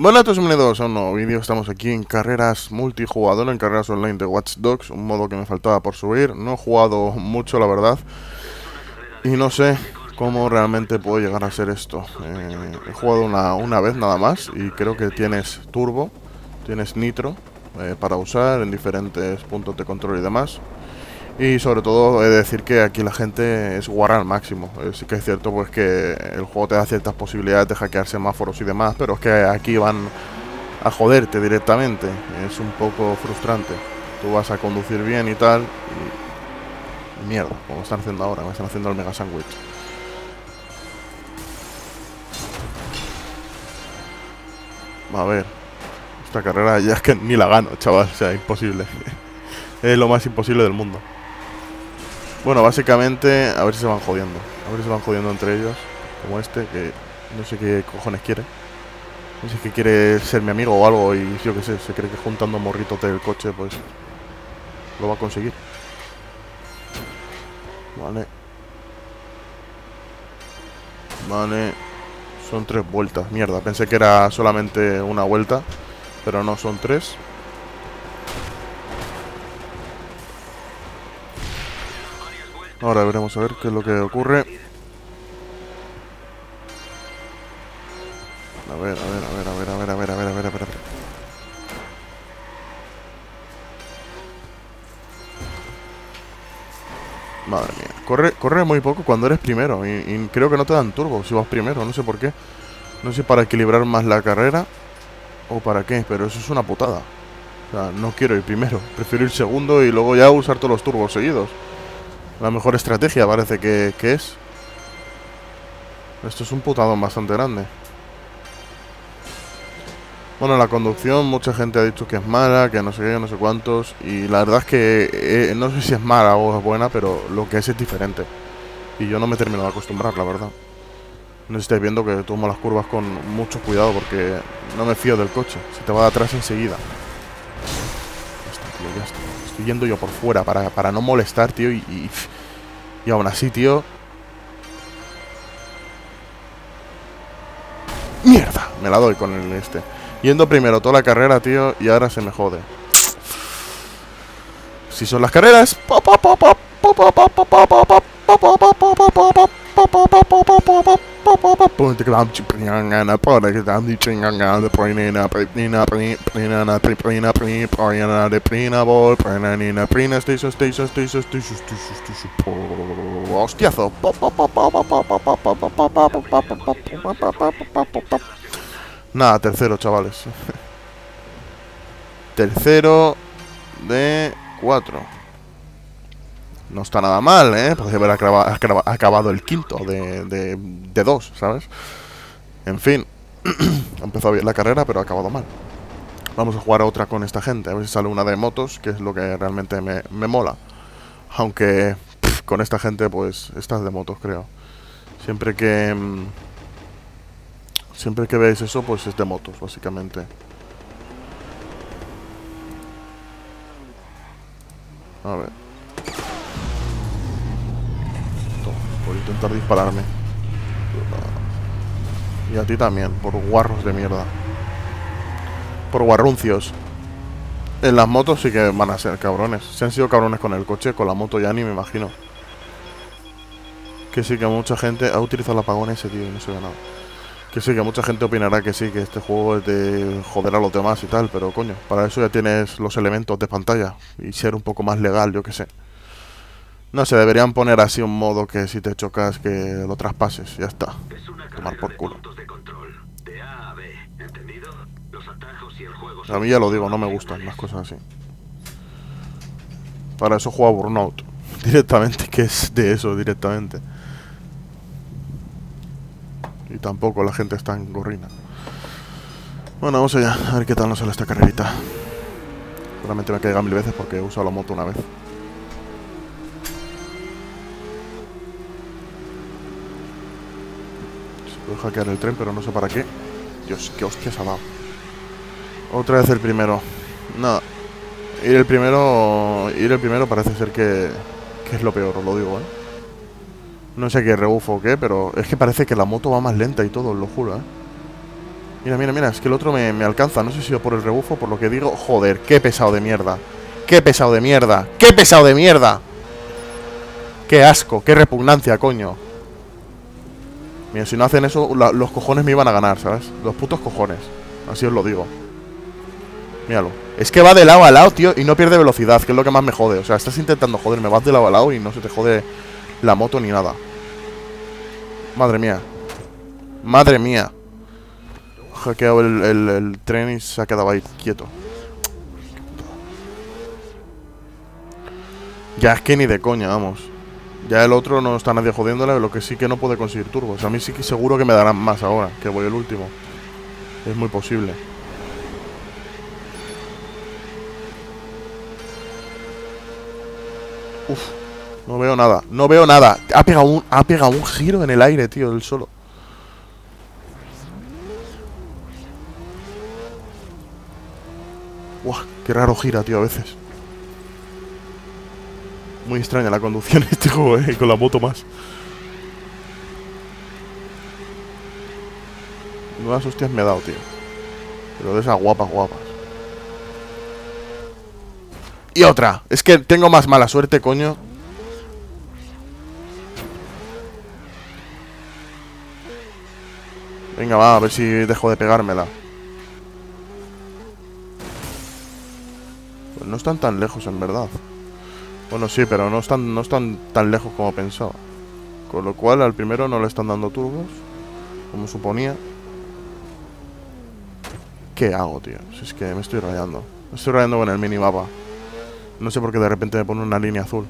Bueno a todos, bienvenidos a un nuevo vídeo. Estamos aquí en carreras multijugador, en carreras online de Watch Dogs, un modo que me faltaba por subir. No he jugado mucho, la verdad, y no sé cómo realmente puedo llegar a hacer esto. Eh, he jugado una, una, vez nada más y creo que tienes turbo, tienes nitro eh, para usar en diferentes puntos de control y demás. Y sobre todo he de decir que aquí la gente es guarra al máximo. Eh, sí que es cierto pues que el juego te da ciertas posibilidades de hackear semáforos y demás, pero es que aquí van a joderte directamente. Es un poco frustrante. Tú vas a conducir bien y tal, y mierda, como están haciendo ahora, me están haciendo el mega sandwich. A ver, esta carrera ya es que ni la gano, chaval, o sea, imposible. es lo más imposible del mundo. Bueno, básicamente, a ver si se van jodiendo. A ver si se van jodiendo entre ellos. Como este, que no sé qué cojones quiere. No sé que quiere ser mi amigo o algo y yo qué sé, se cree que juntando morritos del coche, pues lo va a conseguir. Vale. Vale. Son tres vueltas. Mierda, pensé que era solamente una vuelta. Pero no, son tres. Ahora veremos a ver qué es lo que ocurre. A ver, a ver, a ver, a ver, a ver, a ver, a ver, a ver, a ver. Madre mía. Corre, corre muy poco cuando eres primero. Y, y, creo que no te dan turbo si vas primero. No sé por qué. No sé para equilibrar más la carrera. O para qué. Pero eso es una putada. O sea, no quiero ir primero. Prefiero ir segundo y luego ya usar todos los turbos seguidos. La mejor estrategia parece que, es. Esto es un putadón bastante grande. Bueno, la conducción, mucha gente ha dicho que es mala, que no sé qué, no sé cuántos. Y la verdad es que eh, no sé si es mala o es buena, pero lo que es es diferente. Y yo no me he terminado de acostumbrar, la verdad. No estáis viendo que tomo las curvas con mucho cuidado porque no me fío del coche. Se te va de atrás enseguida. Estoy yendo yo por fuera para, para no molestar, tío. Y, y, y aún así, tío. ¡Mierda! Me la doy con el este. Yendo primero toda la carrera, tío, y ahora se me jode. Si son las carreras. Hostiazo. Nada, tercero, chavales. tercero de cuatro. No está nada mal, ¿eh? Podría haber acabado, el quinto de, de, de, dos, ¿sabes? En fin. ha empezado bien la carrera, pero ha acabado mal. Vamos a jugar otra con esta gente. A ver si sale una de motos, que es lo que realmente me, me mola. Aunque con esta gente, pues, estas de motos, creo. Siempre que... Mmm, Siempre que veis eso, pues es de motos, básicamente. A ver. Por intentar dispararme. Y a ti también, por guarros de mierda. Por guarruncios. En las motos sí que van a ser cabrones. Si han sido cabrones con el coche, con la moto ya ni me imagino. Que sí que mucha gente ha utilizado el apagón ese, tío, y no se ve nada. Que sí, que mucha gente opinará que sí, que este juego es de joder a los demás y tal, pero coño, para eso ya tienes los elementos de pantalla y ser un poco más legal, yo que sé. No sé, deberían poner así un modo que si te chocas que lo traspases, ya está. Tomar por culo. A mí ya lo digo, no me gustan las cosas así. Para eso juego a Burnout. Directamente, que es de eso, directamente. Y tampoco la gente está en gorrina. Bueno, vamos allá. A ver qué tal nos sale esta carrerita. Seguramente me caiga mil veces porque he usado la moto una vez. Se puede hackear el tren, pero no sé para qué. Dios, qué hostias ha dado. Otra vez el primero. No. Ir el primero. Ir el primero parece ser que, que es lo peor, os lo digo, ¿eh? No sé qué rebufo o qué, pero es que parece que la moto va más lenta y todo, lo juro, ¿eh? Mira, mira, mira, es que el otro me, me alcanza. No sé si por el rebufo, por lo que digo. Joder, qué pesado de mierda. Qué pesado de mierda. Qué pesado de mierda. Qué asco, qué repugnancia, coño. Mira, si no hacen eso, los cojones me iban a ganar, ¿sabes? Los putos cojones. Así os lo digo. Míralo. Es que va de lado a lado, tío, y no pierde velocidad, que es lo que más me jode. O sea, estás intentando joderme, vas de lado a lado y no se te jode la moto ni nada. Madre mía. Madre mía. Hackeado el, el- el tren y se ha quedado ahí quieto. Ya es que ni de coña, vamos. Ya el otro no está nadie jodiéndole, lo que sí que no puede conseguir turbos. A mí sí que seguro que me darán más ahora, que voy el último. Es muy posible. Uf, no veo nada, no veo nada. Ha pegado un, ha pegado un giro en el aire, tío, del solo. Buah, qué raro gira, tío, a veces. Muy extraña la conducción este juego, eh, con la moto más. Nuevas hostias me he dado, tío. Pero de esas guapas, guapas. Y otra. Es que tengo más mala suerte, coño. Venga, va, a ver si dejo de pegármela. Pues no están tan lejos, en verdad. Bueno, sí, pero no están, no están tan lejos como pensaba. Con lo cual, al primero no le están dando turbos. Como suponía. ¿Qué hago, tío? Si es que me estoy rayando. Me estoy rayando con el minimapa. No sé por qué de repente me pone una línea azul.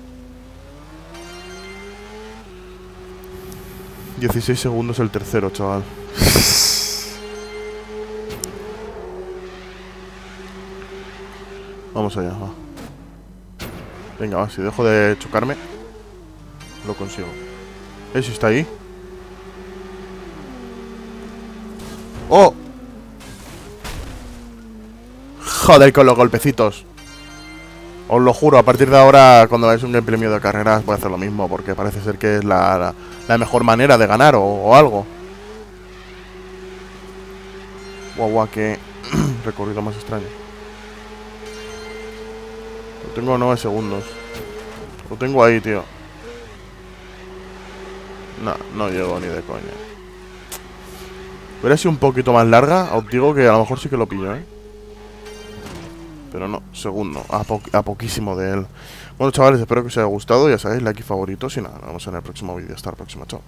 16 segundos el tercero, chaval. Vamos allá, va. Venga, va, si dejo de chocarme, lo consigo. ¿Eh? Si está ahí. ¡Oh! Joder, con los golpecitos. Os lo juro, a partir de ahora, cuando veáis un mío de carreras, voy a hacer lo mismo, porque parece ser que es la, la, la mejor manera de ganar o, o algo. Guau, guau, qué recorrido más extraño. Tengo a 9 segundos. Lo tengo ahí, tío. No, no llego ni de coña. Hubiera sido un poquito más larga, os digo que a lo mejor sí que lo pillo, ¿eh? Pero no, segundo, a, a poquísimo de él. Bueno, chavales, espero que os haya gustado. Ya sabéis, like y favoritos. Y nada, nos vemos en el próximo vídeo. Hasta la próxima, chao.